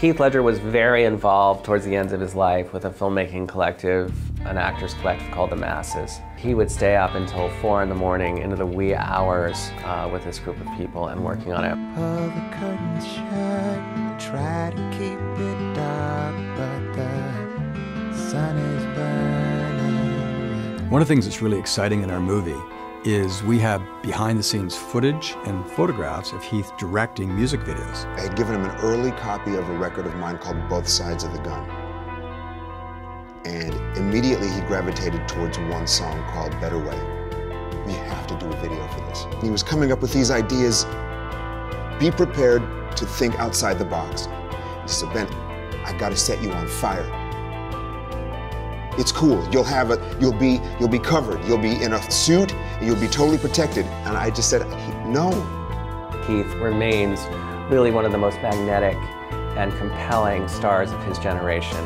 Heath Ledger was very involved towards the ends of his life with a filmmaking collective, an actors collective called The Masses. He would stay up until four in the morning into the wee hours uh, with this group of people and working on it. Pull the curtains shut, try to keep it dark, but the sun is burning. One of the things that's really exciting in our movie is we have behind the scenes footage and photographs of Heath directing music videos. I had given him an early copy of a record of mine called Both Sides of the Gun. And immediately he gravitated towards one song called Better Way. We have to do a video for this. And he was coming up with these ideas. Be prepared to think outside the box. He said, Ben, I gotta set you on fire. It's cool. You'll have a, you'll be, you'll be covered. You'll be in a suit. You'll be totally protected. And I just said, no. Heath remains really one of the most magnetic and compelling stars of his generation.